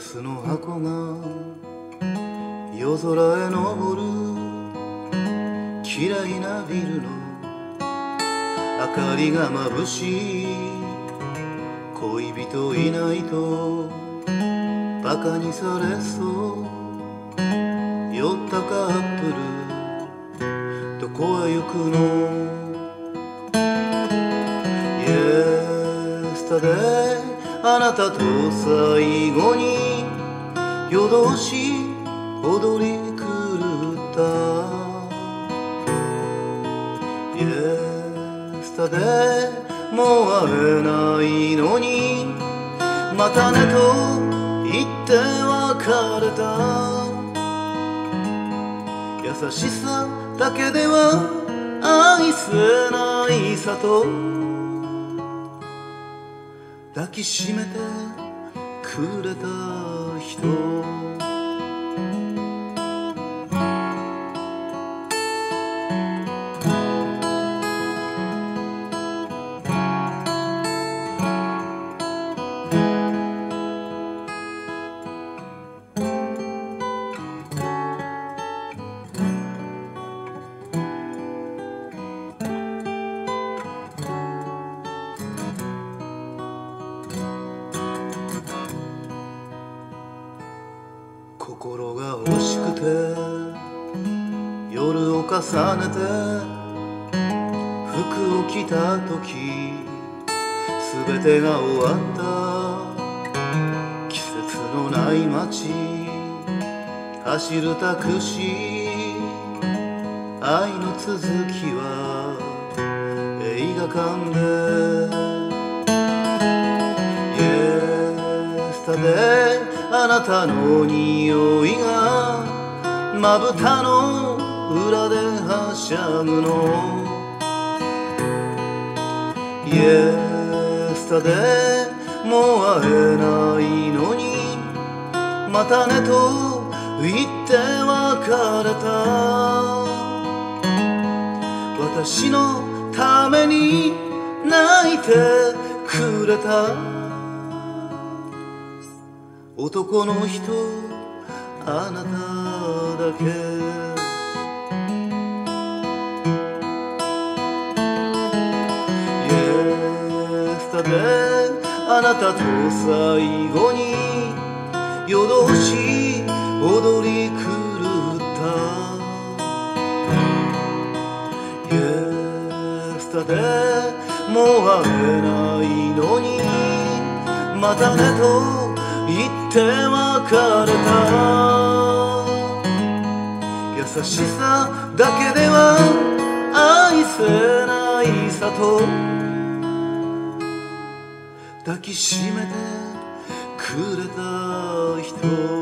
スの箱が夜空へ昇る。嫌いなビルの明かりが眩しい。恋人いないとバカにされそう。酔ったカップル。どこへ行くの？Yesterday あなたと最後に夜通し踊り狂った。Yesterday もう会えないのにまたねと言って別れた。優しさだけでは愛せないさと。抱きしめてくれた人。心が欲しくて夜を重ねて服を着た時全てが終わった。季節のない街走るタクシー愛の続きは映画館で。Yesterday あなたの匂いがまぶたの裏ではしゃぐの。Yesterday もう会えないのにまたねと言って別れた。私のために泣いてくれた。男の人あなただけ「あなたと最後に夜通し踊り狂った」「Yesterday もう会えないのにまたねと言って別れた。優しさだけでは愛せないさと。抱きしめてくれた人。